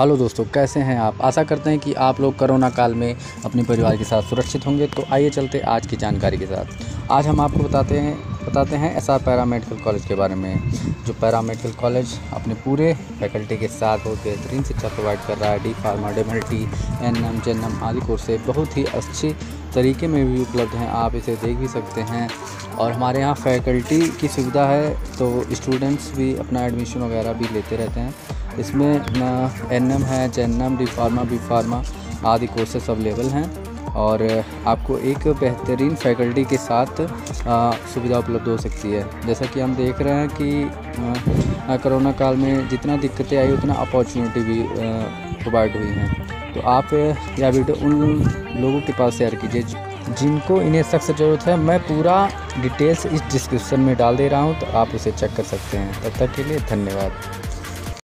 Hello दोस्तों, कैसे हैं आप? आशा करते हैं कि आप लोग कोरोना काल में अपने परिवार के साथ सुरक्षित होंगे। तो आइए चलते आज की जानकारी के साथ। आज हम आपको बताते हैं बताते हैं S R paramedical college के बारे में। जो पैरा मेडिकल कॉलेज अपने पूरे फैकल्टी के साथ बहुत बेहतरीन शिक्षा प्रोवाइड कर रहा है, D pharma डेमल T N M G M आदि कोर्स बहुत ही अच्छे तरीके में भी उपलब्ध हैं, आप इसे देख भी सकते हैं। और हमारे यहाँ फैकल्टी की सुविधा है तो स्टूडेंट्स भी अपना एडमिशन वगैरह भी लेते रहते हैं। इसमें एन एम है G M D pharma, B pharma आदि कोर्सेस अवेलेबल हैं। और आपको एक बेहतरीन फैकल्टी के साथ सुविधा उपलब्ध हो सकती है। जैसा कि हम देख रहे हैं कि कोरोना काल में जितना दिक्कतें आई, उतना अपॉर्चुनिटी भी प्रोवाइड हुई हैं। तो आप यह वीडियो उन लोगों के पास शेयर कीजिए जिनको इन्हें सख्त ज़रूरत है। मैं पूरा डिटेल्स इस डिस्क्रिप्शन में डाल दे रहा हूँ तो आप उसे चेक कर सकते हैं। तब तक के लिए धन्यवाद।